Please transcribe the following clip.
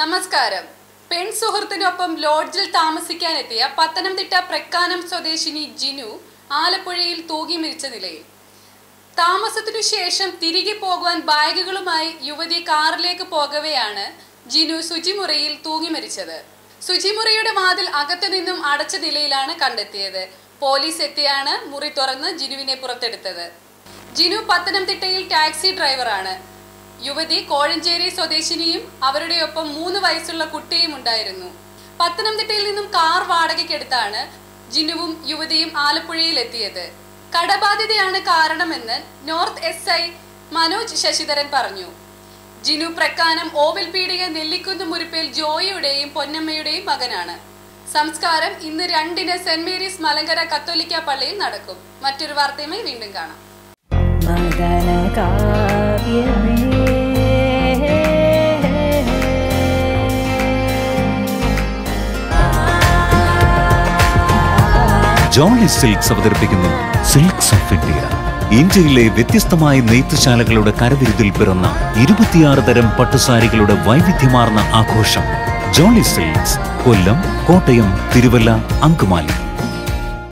നമസ്കാരം. പെൺ സുഹൃത്തിനൊപ്പം ലോഡ്ജിൽ താമസിക്കാനെത്തിയ പത്തനംതിട്ട പ്രക്കാനം സ്വദേശിനി ജിനു ആലപ്പുഴയിൽ തൂകി മരിച്ച നിലയിൽ. താമസത്തിനു ശേഷം തിരികെ പോകുവാൻ ബാഗുകളുമായി യുവതി കാറിലേക്ക് പോകവെയാണ് ജിനു ശുചിമുറിയിൽ തൂങ്ങി മരിച്ചത്. ശുചിമുറിയുടെ വാതിൽ അകത്തു നിന്നും അടച്ച നിലയിലാണ് കണ്ടെത്തിയത്. പോലീസ് എത്തിയാണ് മുറി തുറന്ന് ജിനുവിനെ പുറത്തെടുത്തത്. ജിനു പത്തനംതിട്ടയിൽ ടാക്സി ഡ്രൈവറാണ്. യുവതി കോഴഞ്ചേരി സ്വദേശിനിയും അവരുടെ ഒപ്പം മൂന്ന് വയസ്സുള്ള കുട്ടിയും ഉണ്ടായിരുന്നു. പത്തനംതിട്ടയിൽ നിന്നും കാർ വാടകയ്ക്കെടുത്താണ് ജിനുവും യുവതിയും ആലപ്പുഴയിൽ എത്തിയത്. കടബാധ്യതയാണ് കാരണമെന്ന് north S I Manoj Sasidharan പറഞ്ഞു. ജിനു പ്രക്കാനം ഓവിൽ പീടിക നെല്ലിക്കുന്ന് മുറിപ്പിൽ ജോയിയുടെയും പൊന്നമ്മയുടെയും മകനാണ്. സംസ്കാരം ഇന്ന് രണ്ടിന് സെന്റ് മേരീസ് മലങ്കര കത്തോലിക്ക പള്ളിയിൽ നടക്കും. മറ്റൊരു വാർത്തയുമായി വീണ്ടും കാണാം. ജോളി സിൽക്സ് അവതരിപ്പിക്കുന്നു സിൽക്സ് ഓഫ് ഇന്ത്യ. ഇന്ത്യയിലെ വ്യത്യസ്തമായ നെയ്ത്തുശാലകളുടെ കരവിരുതിൽ പിറന്ന ഇരുപത്തിയാറ് തരം പട്ടുസാരികളുടെ വൈവിധ്യമാർന്ന ആഘോഷം. Jolly Silks Kollam Kottayam Thiruvalla Angamaly.